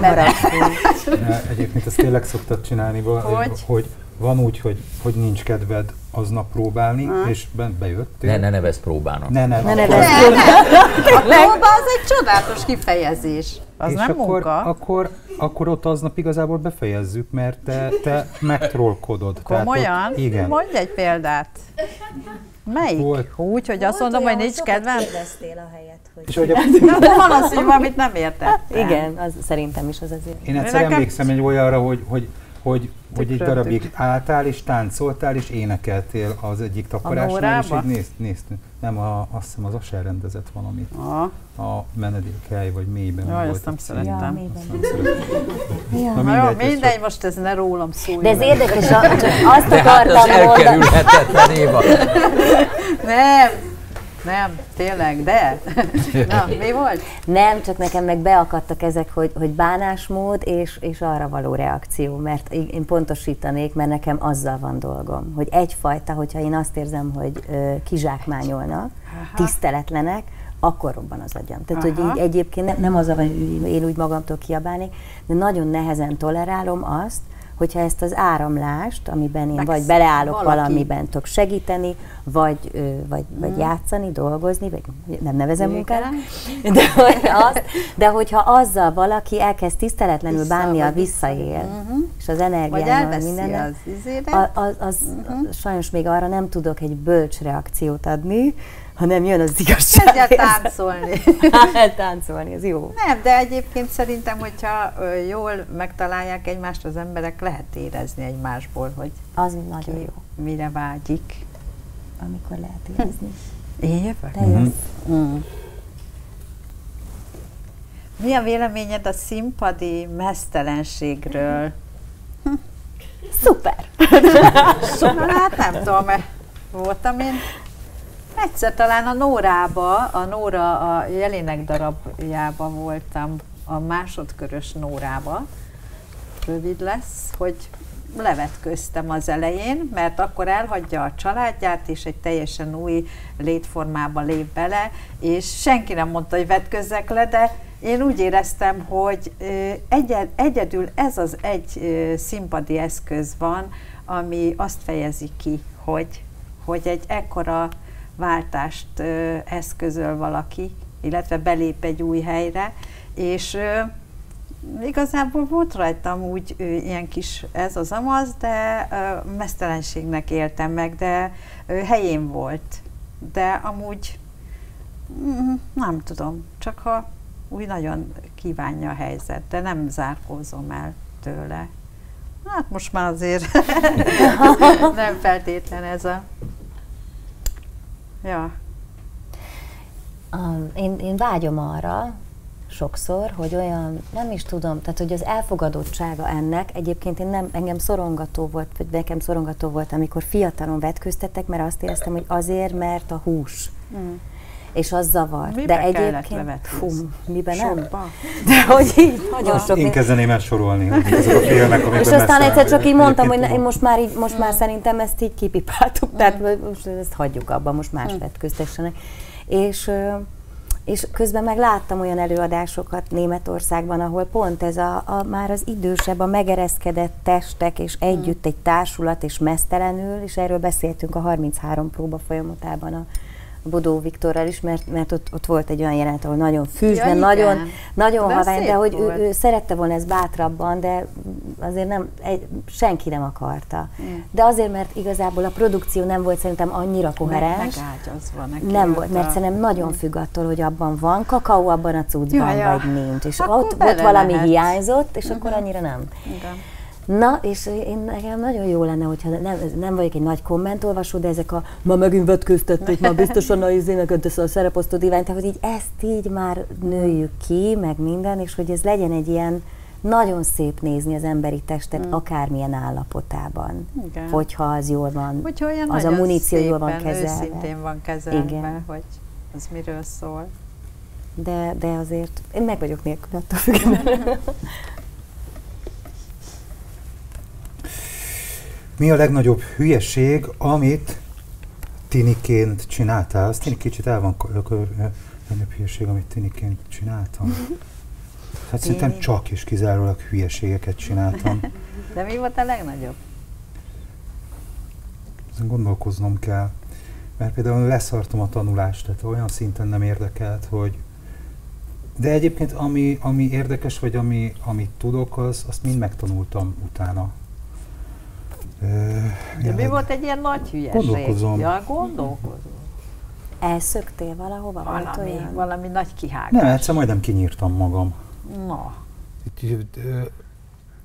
nem Egyébként ezt tényleg szoktad csinálni, hogy, hogy van úgy, hogy, hogy nincs kedved aznap próbálni, ha. és bejöttél. Ne, ne nevez próbának. Ne, ne, ne nevez A próba az egy csodálatos kifejezés. Az és nem akkor, munka. Akkor, akkor ott aznap igazából befejezzük, mert te, te megtrollkodod. Komolyan? Ott, igen. Mondj egy példát. Melyik? Volt. Úgy, hogy azt mondom, hogy nincs kedvem? kérdeztél a helyet. Hogy... És hogy a... De van az, hogy valamit nem értettem. Igen, az szerintem is az azért. Én egyszer emlékszem egy olyanra, hogy, hogy hogy, hogy egy darabig álltál és táncoltál és énekeltél az egyik takarásnál, és így nézt, néztünk. Nem, a, azt hiszem az Aser rendezett valamit. Ah, A menedékhely, vagy mélyben. Jaj, volt nem a szerettem. Ja, mélyben. Nem szerettem. Ja. Na na jó, mindegy, mindegy, csak- most ez ne rólam szóljon. De ez érdekes, a- azt De hát az akartam mondani. elkerülhetetlen, Éva. Nem, nem, tényleg, de. Na, mi volt? Nem, csak nekem meg beakadtak ezek, hogy, hogy bánásmód és, és arra való reakció, mert én pontosítanék, mert nekem azzal van dolgom, hogy egyfajta, hogyha én azt érzem, hogy ö, kizsákmányolnak, tiszteletlenek, akkor robban az agyam. Tehát, hogy Aha. így egyébként nem, nem az, a, hogy én úgy magamtól kiabálnék, de nagyon nehezen tolerálom azt, hogyha ezt az áramlást, amiben én Meg vagy beleállok valaki. valamiben, tudok segíteni, vagy, vagy, vagy játszani, dolgozni, vagy nem nevezem munkának, de, azt, de hogyha azzal valaki elkezd tiszteletlenül Vissza, bánnia, vagy visszaél, és az energiával, mindennel, az a, az, az sajnos még arra nem tudok egy bölcs reakciót adni, hanem jön az igazság. Kezdj el táncolni. Táncolni, ez jó. Nem, de egyébként szerintem, hogyha jól megtalálják egymást az emberek, lehet érezni egymásból, hogy Az nagyon jó, mire vágyik. amikor lehet érezni. Én jövök? Te jössz. Mm. Mi a véleményed a színpadi mesztelenségről? Szuper! Szóval hát nem tudom, mert voltam én egyszer talán a Nórába, a Nóra a Jelinek darabjába voltam, a másodkörös Nórába, rövid lesz, hogy levetköztem az elején, mert akkor elhagyja a családját, és egy teljesen új létformába lép bele, és senki nem mondta, hogy vetközzek le, de én úgy éreztem, hogy egyed, egyedül ez az egy színpadi eszköz van, ami azt fejezi ki, hogy, hogy egy ekkora váltást eszközöl valaki, illetve belép egy új helyre, és igazából volt rajtam úgy ilyen kis ez az amaz, de mesztelenségnek éltem meg, de helyén volt. De amúgy mm, nem tudom, csak ha úgy nagyon kívánja a helyzet, de nem zárkózom el tőle. Hát most már azért nem feltétlen ez a... Ja. Um, én, én vágyom arra, sokszor, hogy olyan, nem is tudom, tehát hogy az elfogadottsága ennek, egyébként én nem, engem szorongató volt, vagy nekem szorongató volt, amikor fiatalon vetköztettek, mert azt éreztem, hogy azért, mert a hús. Mm. És az zavart. Mibe De egyébként, fú, miben nem? Sokba? De hogy így, nagyon sok. Én kezdeném el sorolni, hogy azok a filmek, amikben és aztán egyszer csak így mondtam, hogy én most már, így, most már szerintem ezt így kipipáltuk, tehát most ezt hagyjuk abba, most más vetköztessenek. És, és közben meg láttam olyan előadásokat Németországban, ahol pont ez a, a már az idősebb, a megereszkedett testek, és együtt egy társulat, és mesztelenül, és erről beszéltünk a 33 próba folyamatában a Bodó Viktorral is, mert, mert ott, ott volt egy olyan jelenet, ahol nagyon fűzne, igen. nagyon, nagyon De havány, de hogy ő, volt. ő szerette volna ezt bátrabban, de azért nem, egy, senki nem akarta. Mm. De azért, mert igazából a produkció nem volt szerintem annyira Meg, koherens. neki. Nem volt, mert szerintem nagyon függ attól, hogy abban van kakaó abban a cuccban, Ja, ja. vagy nincs. És Akkor ott, ott valami lehet. hiányzott, és akkor annyira nem. Igen. Na, és én nekem nagyon jó lenne, hogyha nem, nem vagyok egy nagy kommentolvasó, de ezek a ma megint vetköztették, ma biztosan a izének a szereposztó divány, tehát hogy így ezt így már nőjük ki, meg minden, és hogy ez legyen egy ilyen nagyon szép nézni az emberi testet Mm. akármilyen állapotában, Igen. hogyha az jól van. Hogyha olyan az a muníció jól van kezelve. őszintén van kezelve, Igen. hogy az miről szól. De, de azért én meg vagyok nélkül attól függően. Mi a legnagyobb hülyeség, amit tiniként csináltál? Az tényleg kicsit el van kö- legnagyobb hülyeség, amit tiniként csináltam. Hát szerintem csak és kizárólag hülyeségeket csináltam. De mi volt a legnagyobb? Ezen gondolkoznom kell. Mert például leszartam a tanulást, tehát olyan szinten nem érdekelt, hogy de egyébként ami, ami érdekes, vagy ami, amit tudok, az, azt mind megtanultam utána. De mi volt egy ilyen nagy hülyeség? Gondolkozom. Ja, gondolkozom. Elszöktél valahova? Valami, olyan? valami nagy kihágás. Nem, egyszer majdnem kinyírtam magam. Na, Itt, ö,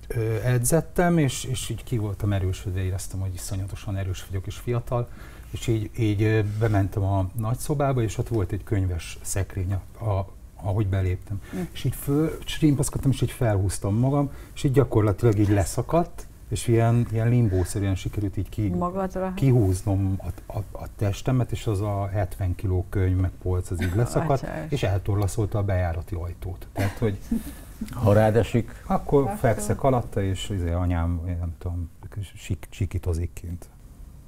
ö, edzettem, és, és így ki voltam erősödve, éreztem, hogy iszonyatosan erős vagyok és fiatal, és így, így bementem a nagyszobába, és ott volt egy könyves szekrény, a, a, ahogy beléptem. Mm. És így föl, strimpaszkodtam, és így felhúztam magam, és így gyakorlatilag így leszakadt, és ilyen, ilyen limbószerűen sikerült így ki, Magadra? kihúznom a, a, a testemet, és az a 70 kiló könyv meg polc az így leszakadt, Atyás. és eltorlaszolta a bejárati ajtót. Tehát, hogy Ha rád esik, akkor fekszek alatta, és izé, anyám, nem tudom, sik, sikítozik kint.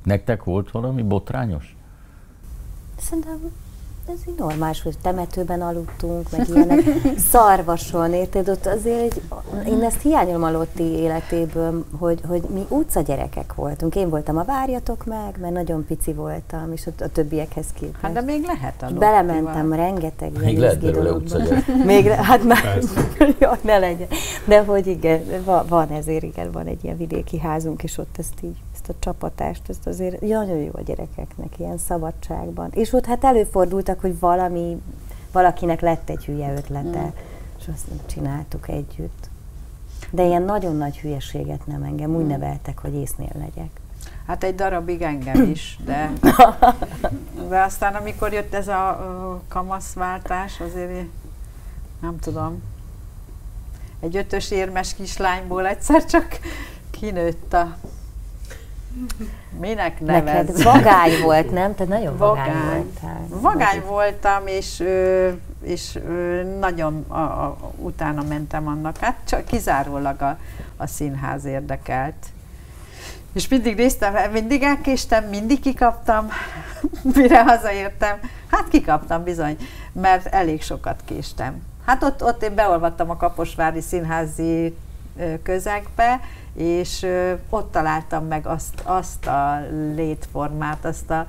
nektek volt valami botrányos? Szerintem ez így normális, hogy temetőben aludtunk, meg ilyenek. Szarvason, érted? Ott azért, egy, én ezt hiányolom a Lotti életéből, hogy, hogy mi utca gyerekek voltunk. Én voltam a várjatok meg, mert nagyon pici voltam, és ott a többiekhez képest. Hát de még lehet a Belementem rengeteg ilyen Még lehet belőle utcagyerek. Még, le- hát már, jaj, ne legyen. De hogy igen, van, van ezért, igen, van egy ilyen vidéki házunk, és ott ezt így, ezt a csapatást, ezt azért nagyon jó a gyerekeknek, ilyen szabadságban. És ott hát előfordultak, hogy valami, valakinek lett egy hülye ötlete, Mm. és azt csináltuk együtt. De ilyen nagyon nagy hülyeséget nem engem, Mm. úgy neveltek, hogy észnél legyek. Hát egy darabig engem is, de, de aztán amikor jött ez a kamaszváltás, azért nem tudom, egy ötös érmes kislányból egyszer csak kinőtt a... Minek Neked nevez? vagány volt, nem? Te nagyon vagány, Vagány. voltál. Vagány voltam, és, és nagyon a, a, utána mentem annak. Hát csak kizárólag a, a színház érdekelt. És mindig néztem, mindig elkéstem, mindig kikaptam, mire hazaértem. Hát kikaptam bizony, mert elég sokat késtem. Hát ott, ott én beolvadtam a Kaposvári Színházi közegbe, és ott találtam meg azt, azt a létformát, azt a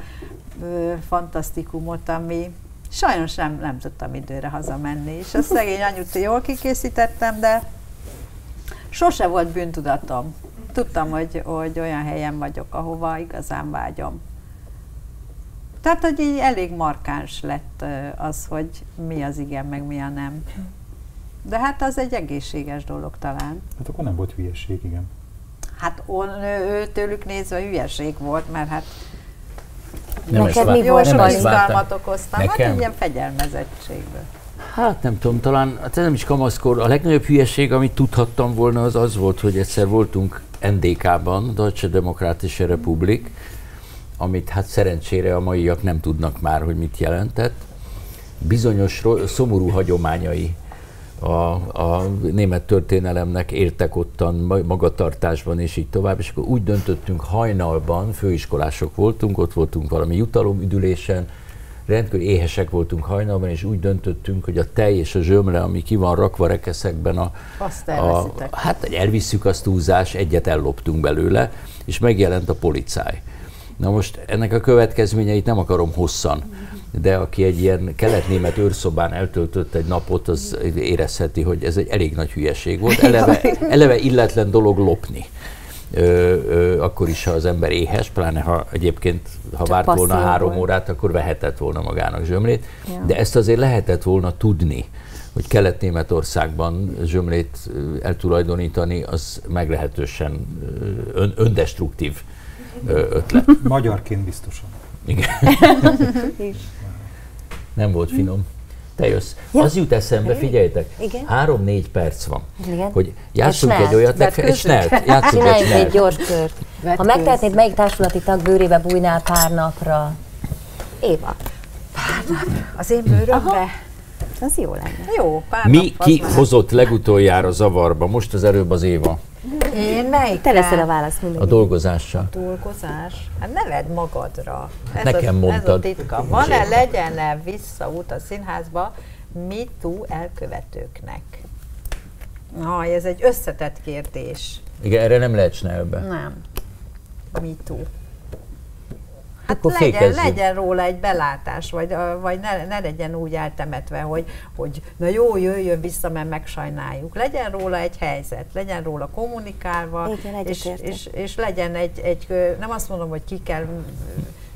fantasztikumot, ami sajnos nem, nem tudtam időre hazamenni. És a szegény anyut jól kikészítettem, de sose volt bűntudatom. Tudtam, hogy, hogy olyan helyen vagyok, ahova igazán vágyom. Tehát, hogy így elég markáns lett az, hogy mi az igen, meg mi a nem. De hát az egy egészséges dolog talán. Hát akkor nem volt hülyeség, igen. Hát on, ő, ő tőlük nézve hülyeség volt, mert hát Nem Neked mi volt, nem ezt izgalmat okoztam. Hát Nekem? egy ilyen fegyelmezettségből. Hát nem tudom, talán, hát ez nem is kamaszkor. A legnagyobb hülyeség, amit tudhattam volna, az az volt, hogy egyszer voltunk NDK-ban, Deutsche Demokratische Republik, amit hát szerencsére a maiak nem tudnak már, hogy mit jelentett. Bizonyos ro- szomorú hagyományai a, a német történelemnek értek ottan ma- magatartásban, és így tovább, és akkor úgy döntöttünk hajnalban, főiskolások voltunk, ott voltunk valami jutalomüdülésen, rendkívül éhesek voltunk hajnalban, és úgy döntöttünk, hogy a tej és a zsömle, ami ki van rakva rekeszekben, a, Azt a, hát elvisszük azt túlzás, egyet elloptunk belőle, és megjelent a policáj. Na most ennek a következményeit nem akarom hosszan, de aki egy ilyen kelet-német őrszobán eltöltött egy napot, az érezheti, hogy ez egy elég nagy hülyeség volt. Eleve, eleve illetlen dolog lopni. Ö, ö, akkor is, ha az ember éhes, pláne ha egyébként, ha Csak várt volna három volt. órát, akkor vehetett volna magának zsömlét. Ja. De ezt azért lehetett volna tudni, hogy Kelet-Németországban zsömlét eltulajdonítani, az meglehetősen ön, öndestruktív ötlet. Magyarként biztosan. Igen. Nem volt finom. Te jössz. Ja. Az jut eszembe, figyeljetek, Igen. három-négy perc van, Igen. hogy játszunk snelt. egy olyat, egy Vetkőzzünk. snelt, játszunk egy Csináljunk egy snelt. gyors kört. Ha megtehetnéd, melyik társulati tag bőrébe bújnál pár napra? Éva. Az én bőrömbe? Az jó lenne. Jó, pár Mi nap, ki hozott legutoljára zavarba? Most az előbb az Éva. Én melyik? Te leszel a válasz mindig. A dolgozással. dolgozás? Hát neved magadra. Ez Nekem a, Ez a mondtad. titka. Van-e, legyen-e visszaút a színházba MeToo elkövetőknek? Na, ez egy összetett kérdés. Igen, erre nem lehet snellbe. Nem. MeToo. Hát Akkor legyen, fékezzük. legyen róla egy belátás, vagy, vagy ne, ne legyen úgy eltemetve, hogy, hogy na jó, jöjjön vissza, mert megsajnáljuk. Legyen róla egy helyzet, legyen róla kommunikálva, Igen, és, egyetértek. és, és legyen egy, egy, nem azt mondom, hogy ki kell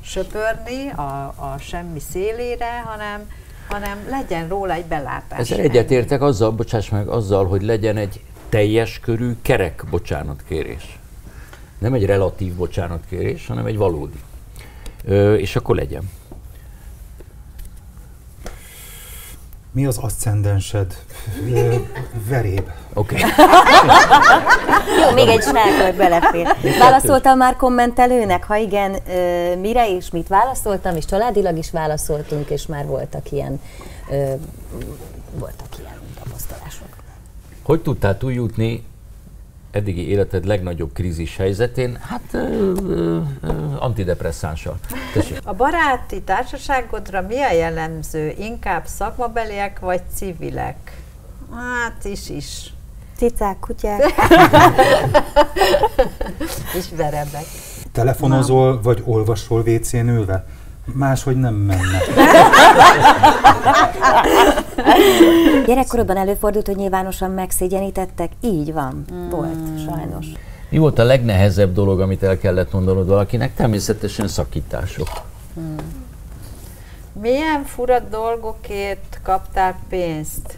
söpörni a, a semmi szélére, hanem, hanem legyen róla egy belátás. Ezzel egyetértek azzal, bocsáss meg, azzal, hogy legyen egy teljes körű, kerek bocsánatkérés. Nem egy relatív bocsánatkérés, hanem egy valódi. Ö, és akkor legyen. Mi az aszcendensed? Veréb. Oké. Okay. Jó, még egy snákört belefér. Válaszoltál már kommentelőnek? Ha igen, ö, mire és mit válaszoltam, és családilag is válaszoltunk, és már voltak ilyen, ö, voltak ilyen tapasztalások. Hogy tudtál túljutni eddigi életed legnagyobb krízis helyzetén? Hát ö, ö, ö, antidepresszánssal. Tessék. A baráti társaságodra mi a jellemző? Inkább szakmabeliek vagy civilek? Hát is is. Cicák, kutyák. És verebek. Telefonozol, vagy olvasol WC-n ülve? Máshogy nem menne. Gyerekkorodban előfordult, hogy nyilvánosan megszégyenítettek? Így van. Volt, sajnos. Mi volt a legnehezebb dolog, amit el kellett mondanod valakinek? Természetesen szakítások. Milyen fura dolgokért kaptál pénzt?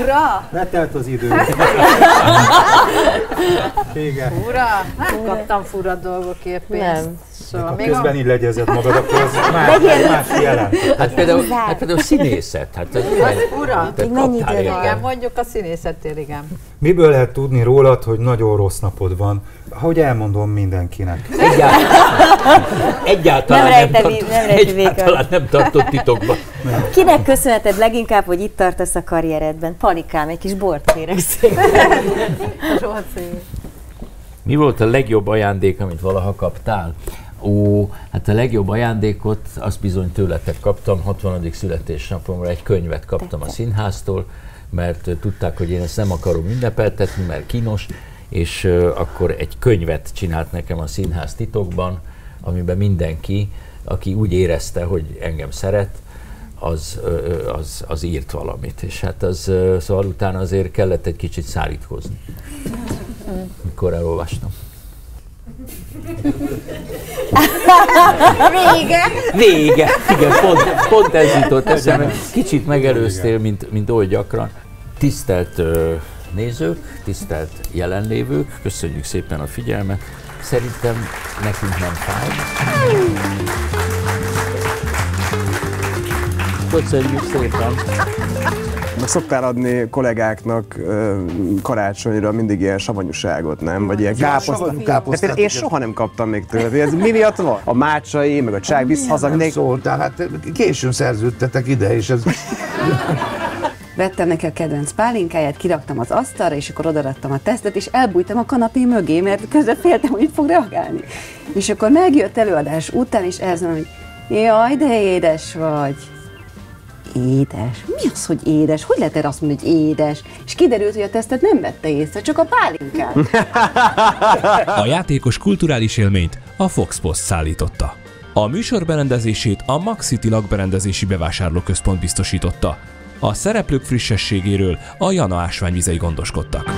Ura! Letelt az idő. Igen. Ura! Nem kaptam fura dolgokért pénzt. Nem. Soha. Ha Még közben a... így legyezed magad, akkor az más, más jelent. Hát például, hát például színészet. Hát, az Ura! Még mennyi idő. Igen, mondjuk a színészetér, igen. Miből lehet tudni rólad, hogy nagyon rossz napod van? Hogy elmondom mindenkinek. Egyáltalán, egyáltalán, Nem nem, rejteni- tartott, nem véka. egyáltalán nem tartott titokban. Kinek köszönheted leginkább, hogy itt tartasz a karrieredben? Panikám, egy kis bort kérek. Mi volt a legjobb ajándék, amit valaha kaptál? Ó, hát a legjobb ajándékot azt bizony tőletek kaptam, 60. születésnapomra egy könyvet kaptam a színháztól, mert tudták, hogy én ezt nem akarom ünnepeltetni, mert kínos, és akkor egy könyvet csinált nekem a színház titokban, amiben mindenki, aki úgy érezte, hogy engem szeret, az, az, az írt valamit. És hát az, szóval utána azért kellett egy kicsit szárítkozni, mikor elolvastam. Vége! Vége! Igen, pont, pont ez jutott eszembe. Kicsit megelőztél, mint, mint oly gyakran. Tisztelt nézők, tisztelt jelenlévők, köszönjük szépen a figyelmet. Szerintem nekünk nem fáj. Köszönjük szépen! Meg szoktál adni kollégáknak ö, karácsonyra mindig ilyen savanyúságot, nem? Vagy ilyen káposztát. De például én soha nem kaptam még tőle. Ez mi miatt van? A mácsai, meg a csák visz haza, Nem szóltál, hát későn szerződtetek ide, és ez Vettem neki a kedvenc pálinkáját, kiraktam az asztalra, és akkor odaadtam a tesztet, és elbújtam a kanapé mögé, mert közben féltem, hogy fog reagálni. És akkor megjött előadás után, és ez hogy jaj, de édes vagy. Édes? Mi az, hogy édes? Hogy lehet erre azt mondani, hogy édes? És kiderült, hogy a tesztet nem vette észre, csak a pálinkát. A játékos kulturális élményt a Fox Post szállította. A műsor berendezését a Max City lakberendezési bevásárlóközpont biztosította. A szereplők frissességéről a Jana ásványvizei gondoskodtak.